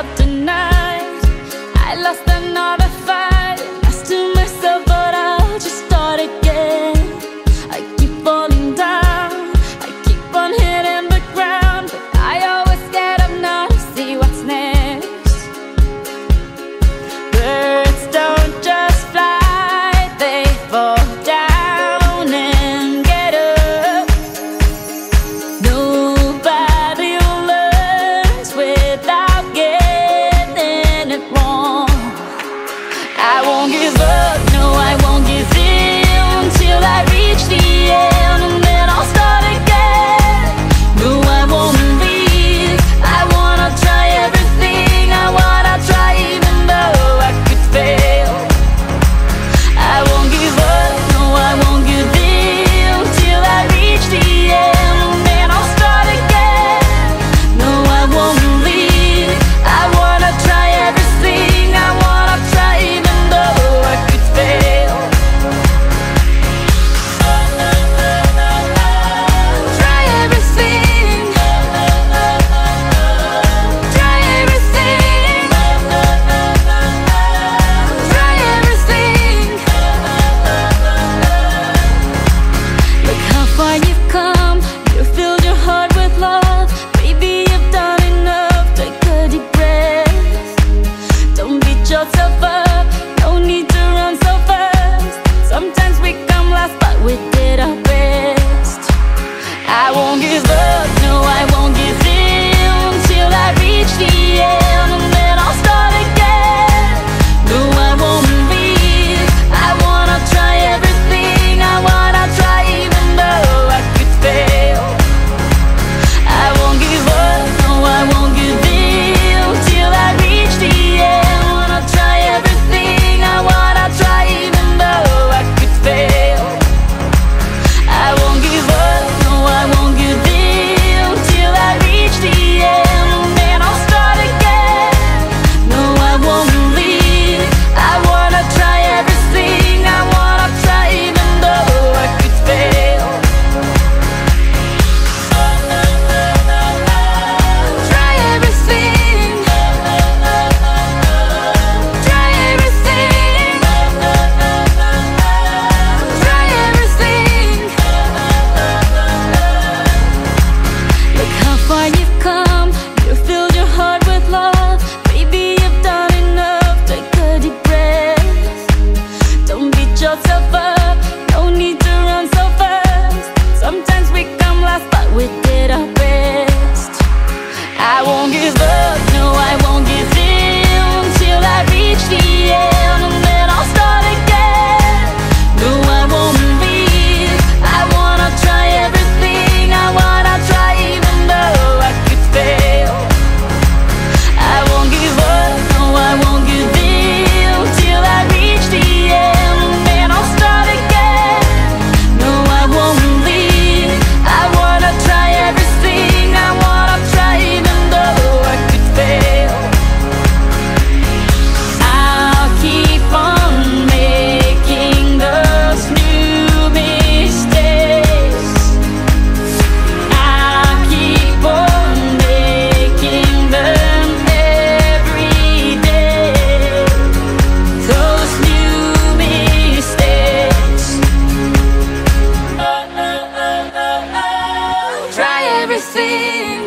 Up I lost another everything.